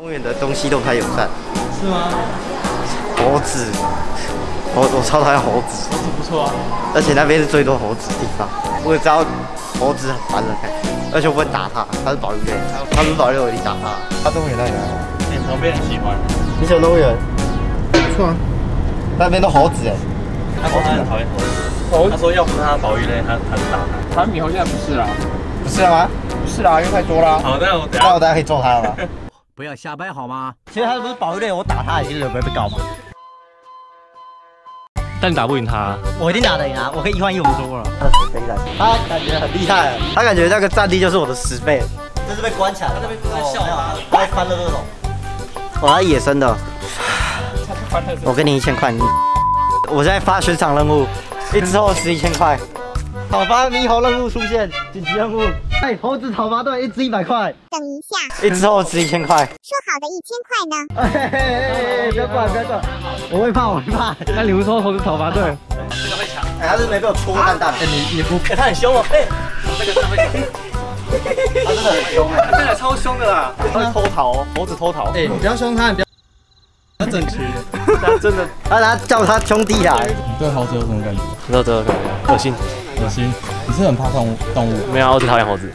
公园的东西都不太友善，是吗？猴子，我我超讨厌猴子，猴子不错啊。而且那边是最多猴子的地方。我也知道猴子很烦人，而且我不能打它，它是保育类，它不是保育类，我一定打它。它动物园那里来？你旁边很喜欢。你喜欢动物园？不错啊。那边都猴子哎。他说他很讨厌猴子。他说要不是他保育类，他他是打他。产品好像不是啦。不是了吗？不是啦，因为太多啦。好，那我等那我等下可以揍他了吗？不要瞎掰好吗？其实他不是保育类，我打他，其实有没有被告吗？但你打不赢他，我一定打得赢啊！我可以一换一，我们说过了。他十倍来，他感觉很厉害，他感觉那个战力就是我的十倍。这是被关起来了，他这边在笑啊，他翻了这种。我要野生的。我给你一千块，你。我现在发悬赏任务，一只猴子一千块。讨伐猕猴任务出现，紧急任务。哎，猴子讨伐队一只一百块。等一下，一只猴子一千块。说好的一千块呢？哎嘿嘿，不要管，不要管，我会怕，我会怕。那你们说猴子讨伐队？这个会抢。哎，他是没被我戳蛋蛋。哎，你你不，他很凶哦。哎，这个真的会抢。他真的很凶哎，真的超凶的啦。偷桃，猴子偷桃。哎，你不要凶他，你不要。他整齐。他真的，他他叫他兄弟来。你对猴子有什么感觉？知道知道，恶心。恶心。你是很怕动物动物？没有，我只讨厌猴子。